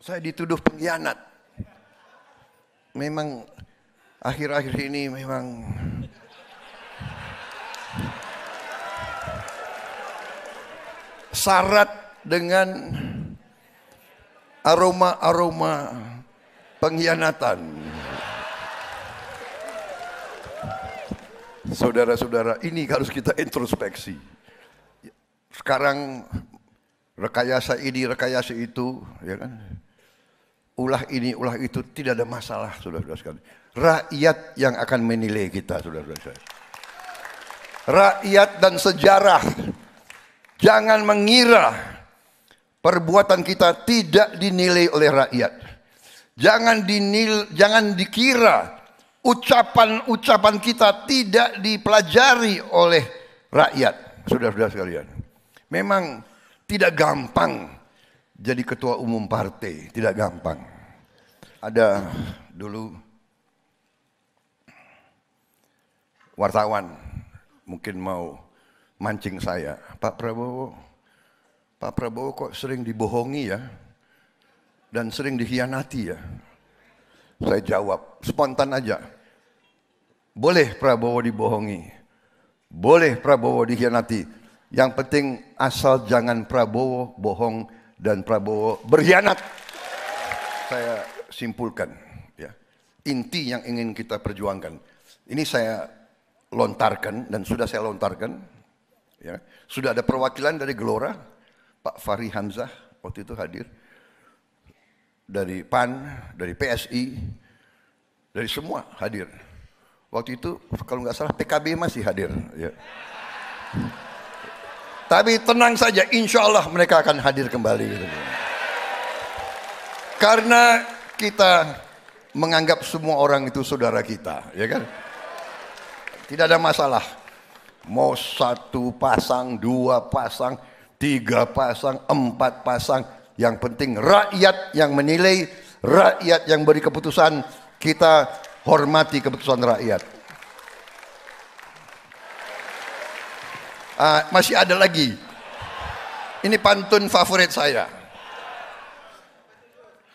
Saya dituduh pengkhianat. Memang akhir-akhir ini memang syarat dengan aroma-aroma pengkhianatan. Saudara-saudara, ini harus kita introspeksi. Sekarang rekayasa ini, rekayasa itu, ya kan? Ulah ini, ulah itu tidak ada masalah, saudara-saudara sekalian. Rakyat yang akan menilai kita, saudara-saudara. Rakyat dan sejarah. Jangan mengira perbuatan kita tidak dinilai oleh rakyat. Jangan dinil, jangan dikira ucapan-ucapan kita tidak dipelajari oleh rakyat, saudara-saudara sekalian. Memang tidak gampang jadi ketua umum partai, tidak gampang. Ada dulu wartawan mungkin mau mancing saya, Pak Prabowo, Pak Prabowo kok sering dibohongi ya, dan sering dikhianati ya. Saya jawab spontan aja. Boleh Prabowo dibohongi. Boleh Prabowo dikhianati. Yang penting asal jangan Prabowo bohong dan Prabowo berkhianat. Saya simpulkan ya. Inti yang ingin kita perjuangkan. Ini saya lontarkan dan sudah saya lontarkan ya. Sudah ada perwakilan dari Gelora Pak Fahri Hamzah waktu itu hadir dari PAN, dari PSI, dari semua hadir. Waktu itu kalau nggak salah PKB masih hadir. Ya. Tapi tenang saja, insya Allah mereka akan hadir kembali. Gitu. Karena kita menganggap semua orang itu saudara kita, ya kan? Tidak ada masalah. Mau satu pasang, dua pasang, tiga pasang, empat pasang, yang penting rakyat yang menilai, rakyat yang beri keputusan, kita hormati keputusan rakyat. Uh, masih ada lagi. Ini pantun favorit saya.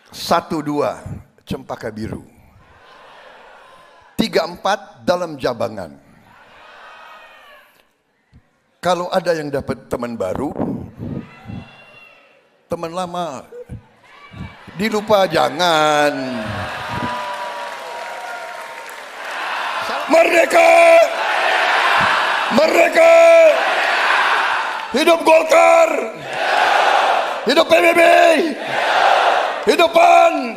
Satu dua, cempaka biru. Tiga empat dalam jabangan. Kalau ada yang dapat teman baru, teman lama dilupa jangan. Merdeka! Merdeka! Hidup Golkar! Hidup PBB! Hidup PAN!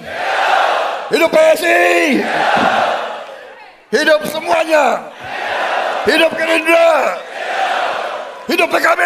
Hidup PSI! Hidup semuanya! Hidup Gerindra! Hidup PKB!